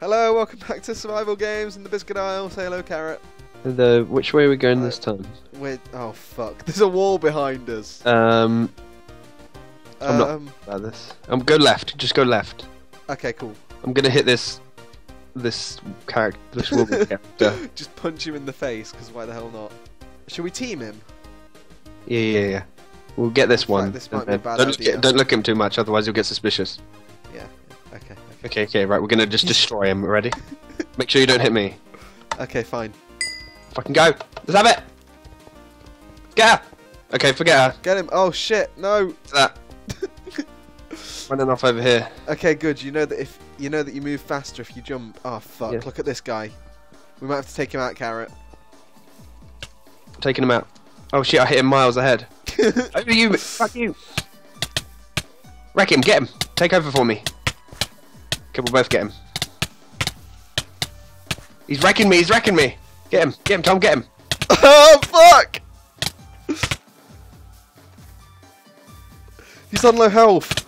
Hello, welcome back to Survival Games in the Biscuit Aisle. Say hello, Carrot. The which way are we going Uh, this time? Wait, oh fuck, there's a wall behind us. Um, I'm not- Um, about this. Um, go left. Just go left. okay, cool. I'm gonna hit this, this character, this woman character. Just punch him in the face, because why the hell not? Should we team him? Yeah, yeah, yeah. We'll get this one. this might be a bad don't look, idea. at, don't look at him too much, otherwise you'll get suspicious. Yeah. Okay. Okay, okay, right. We're gonna just destroy him. Ready? Make sure you don't hit me. Okay, fine. Fucking go. Let's have it. Get her. Okay, forget her. Get him. Oh shit, no. That. Running off over here. Okay, good. You know that if you know that you move faster if you jump. Oh fuck! Yeah. Look at this guy. We might have to take him out, Carrot. Taking him out. Oh shit! I hit him miles ahead. Over you! Fuck you! Wreck him! Get him! Take over for me. Okay, we'll both get him. He's wrecking me! He's wrecking me! Get him! Get him, Tom! Get him! oh fuck! He's on low health.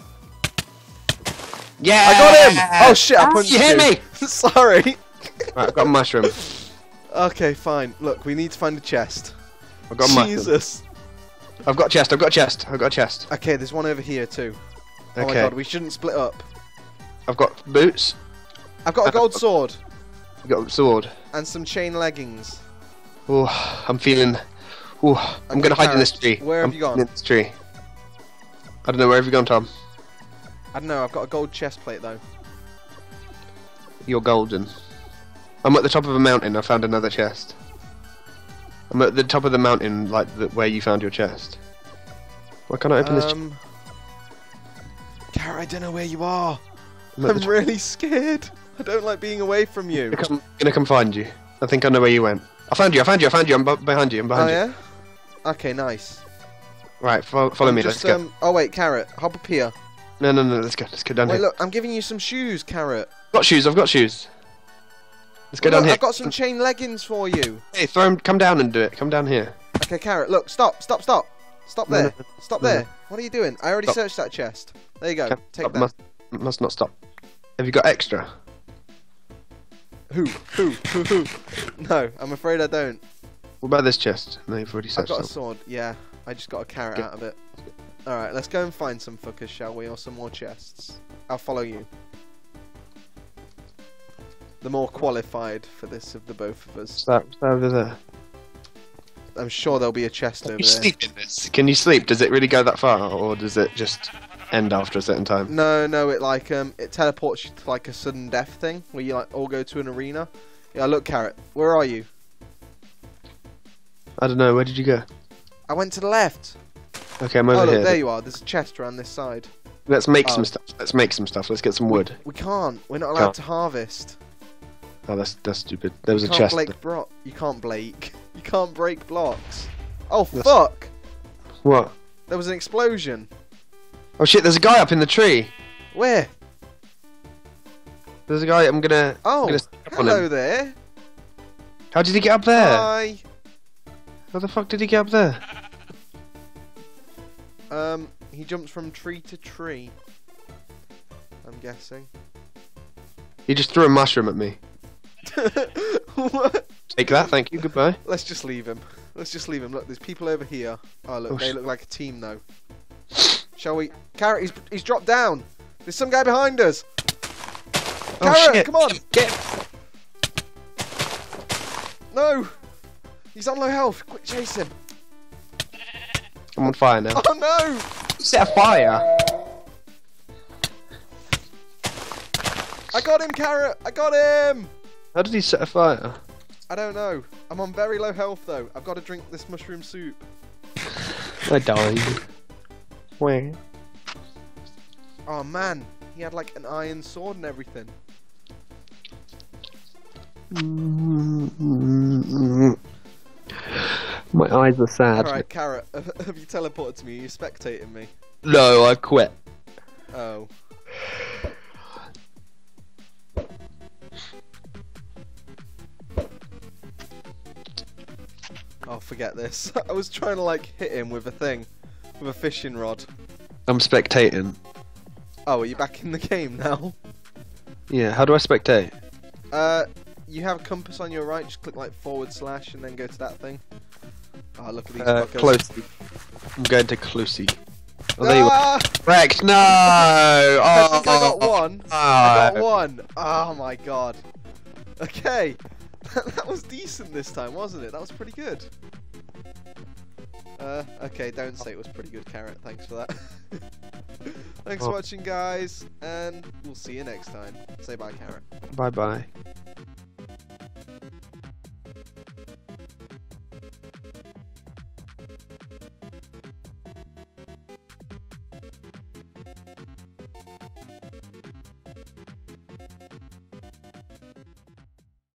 Yeah! I got him! Oh shit! I punched you hit me! Sorry. Right, I've got a mushroom. Okay, fine. Look, we need to find a chest. I've got a mushroom. Jesus. I've got a chest. I've got a chest. I've got a chest. Okay, there's one over here too. Oh my Okay. god, we shouldn't split up. I've got boots. I've got a gold sword I've got a sword. and some chain leggings. Oh, I'm feeling. Oh, I'm Okay, gonna hide in this tree. where have I'm you gone? In this tree. I don't know. Where have you gone, Tom? I don't know. I've got a gold chest plate though. You're golden. I'm at the top of a mountain. I found another chest. I'm at the top of the mountain, like the, where you found your chest. Why can't I open this? Ch- Um, Carrot, I don't know where you are. I'm, I'm really scared. I don't like being away from you. I'm gonna come, gonna come find you. I think I know where you went. I found you. I found you. I found you. I'm b- behind you. I'm Oh behind you. yeah. Okay, nice. Right, fo- follow I'm me. just, let's go. Um, oh wait, Carrot, hop up here. No, no, no. Let's go. Let's go down Wait, here. look, I'm giving you some shoes, Carrot. Got shoes. I've got shoes. Let's go Look, down here. I've got some chain leggings for you. Hey, throw 'em- Come down and do it. Come down here. Okay, Carrot, look, stop, stop, stop. Stop No, there. no, Stop no, there. What are you doing? I already Stop. searched that chest. There you go. Can't Take stop, that. Must, must not stop. Have you got extra? Who? Who? Who? Who? No, I'm afraid I don't. What about this chest? No, you've already I've searched got a sword. Yeah, I just got a carrot out of it. Alright, let's go and find some fuckers, shall we? Or some more chests. I'll follow you. The more qualified for this of the both of us. Over there? I'm sure there'll be a chest over Can you there. sleep in this? Can you sleep? Does it really go that far, or does it just end after a certain time? No, no, it like um, it teleports you to like a sudden death thing where you like all go to an arena. Yeah, look, carrot. Where are you? I don't know. Where did you go? I went to the left. Okay, I'm over Oh, look, here. there you are. There's a chest around this side. Let's make Oh. some stuff. Let's make some stuff. Let's get some wood. We can't. We're not allowed Can't. to harvest. Oh, that's that's stupid. There was you a chest. Blake bro- you can't Blake. You can't break blocks. Oh That's- fuck! What? There was an explosion. Oh shit! There's a guy up in the tree. Where? There's a guy. I'm gonna. Oh, I'm gonna sneak up on hello there. How did he get up there? Hi. How the fuck did he get up there? Um, he jumps from tree to tree. I'm guessing. He just threw a mushroom at me. what? Take that. Thank you. Goodbye. Let's just leave him. Let's just leave him. Look, there's people over here. Oh, look, Oh, they look like a team though. Shall we? Carrot, he's, he's dropped down. There's some guy behind us. Oh Carrot, shit! come on. Get him. No! He's on low health. Quick, chase him. I'm on fire now. Oh no! Set a fire. I got him, Carrot! I got him! How did he set a fire? I don't know. I'm on very low health though. I've got to drink this mushroom soup. I died. Where? Oh man, he had like an iron sword and everything. My eyes are sad. Alright, Carrot, have you teleported to me? Are you spectating me? No, I quit. Oh. Oh, forget this. I was trying to like hit him with a thing, with a fishing rod. I'm spectating. Oh, are you back in the game now? Yeah, how do I spectate? Uh, you have a compass on your right. Just click like forward slash and then go to that thing. Oh, look at these Uh, close. I'm going to Closey. Oh, there you are. ah! Wrecked. No. I Oh, think I got one. I got one. Oh my god. Okay. that was decent this time, wasn't it? That was pretty good. Uh, okay, don't say it was pretty good, Carrot. Thanks for that. Thanks for Oh. watching, guys, and we'll see you next time. Say bye, Carrot. Bye bye.